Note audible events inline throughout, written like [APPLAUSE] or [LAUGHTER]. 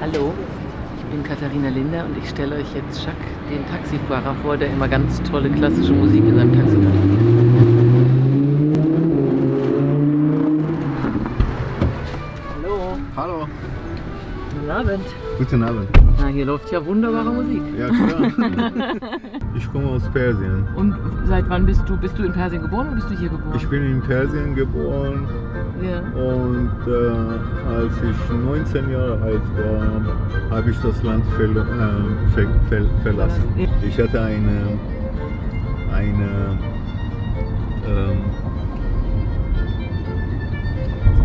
Hallo, ich bin Katharina Linder und ich stelle euch jetzt Jacques, den Taxifahrer, vor, der immer ganz tolle klassische Musik in seinem Taxi trägt. Hallo, Hallo, guten Abend. guten Abend. Na, hier läuft ja wunderbare Musik. Ja, klar. [LAUGHS] ich komme aus Persien. Und seit wann bist du? Bist du in Persien geboren oder bist du hier geboren? Ich bin in Persien geboren ja. und äh, als ich 19 Jahre alt war, habe ich das Land verlo- äh, ver ver verlassen. Ja. Ich hatte eine, eine ähm,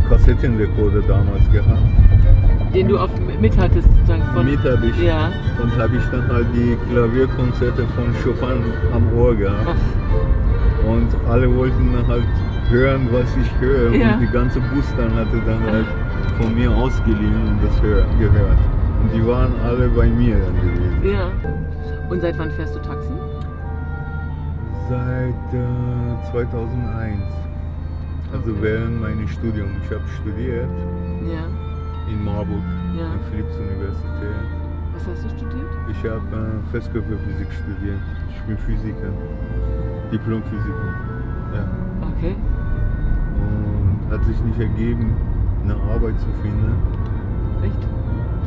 Kassettenrekorder damals gehabt. Den du auf, mit hattest sozusagen von. Mit habe ich Ja. und habe ich dann halt die Klavierkonzerte von Chopin am Ohr gehabt. Ach, Und alle wollten dann halt hören, was ich höre. Ja. Und die ganze Bus dann hatte dann halt von mir ausgeliehen und das hör, gehört. Und die waren alle bei mir dann gewesen. ja. Und seit wann fährst du Taxi? Seit äh, 2001. Also Okay. während meines Studiums. Ich habe studiert Ja. In Marburg, Ja. in Philipps Universität. Was hast du studiert? Ich habe äh, Festkörperphysik studiert. Ich bin Physiker. Diplomphysiker. Ja. Okay. Und hat sich nicht ergeben, eine Arbeit zu finden. Echt?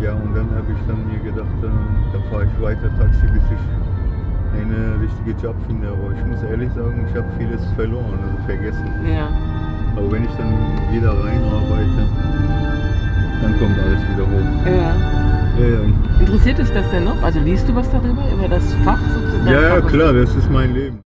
Ja, und dann habe ich dann mir gedacht, äh, dann fahre ich weiter Taxi, bis ich einen richtigen Job finde. Aber ich muss ehrlich sagen, ich habe vieles verloren, also vergessen. Ja. Aber wenn ich dann wieder reinarbeite, kommt alles wieder hoch. Ja. Ja, ja, Interessiert dich das denn noch? Also liest du was darüber, über das Fach sozusagen? ja, ja klar, das ist mein Leben.